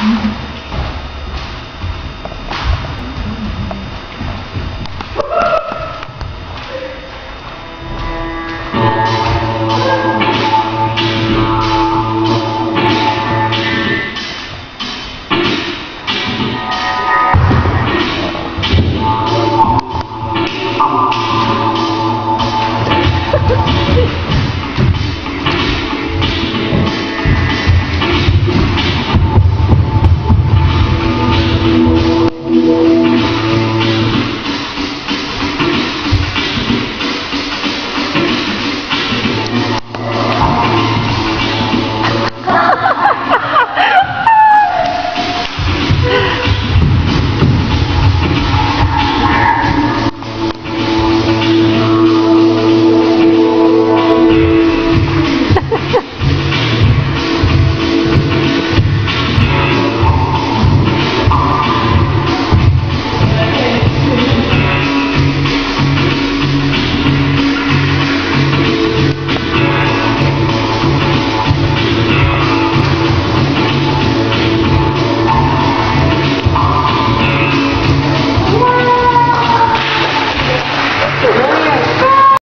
Mm-hmm.